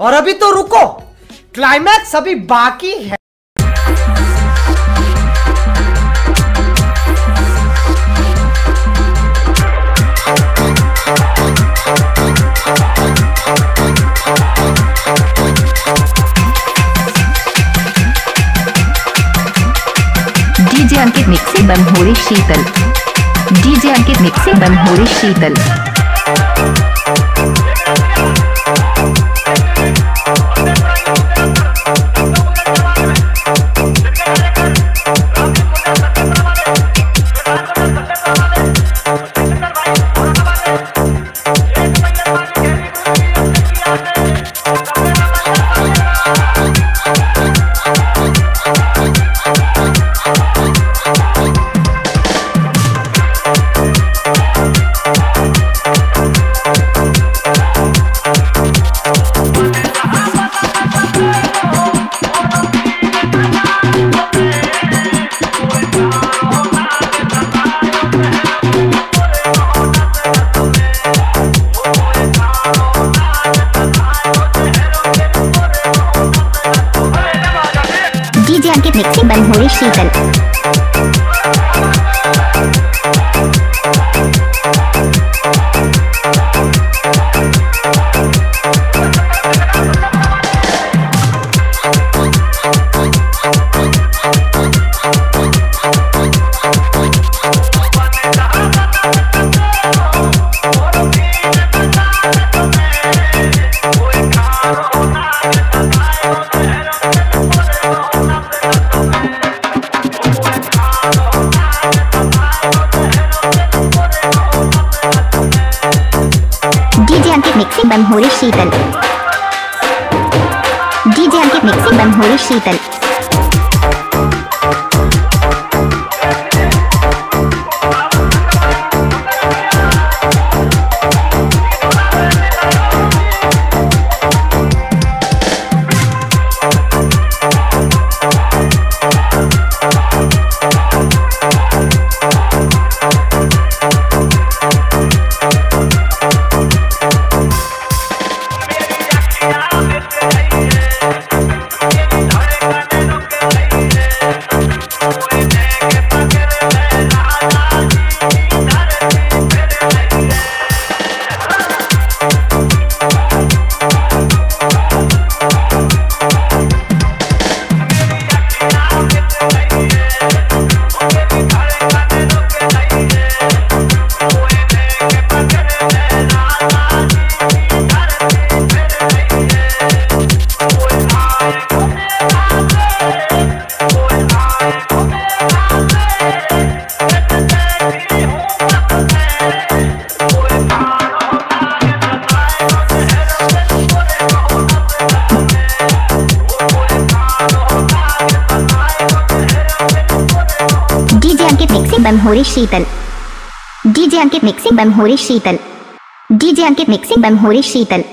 और अभी तो रुको क्लाइमैक्स अभी बाकी है। डीजे अंकित मिक्सी बम हो शीतल। डीजे अंकित मिक्सी बम हो शीतल। मिक्सी बन होने शीतल मिक्सी बम हो रही शीतल डीजे अंकित mixing Bamhori Sheetal Bye. Mixing Bamhori Sheetal. DJ Ankit mixing Bamhori Sheetal. DJ Ankit mixing Bamhori Sheetal.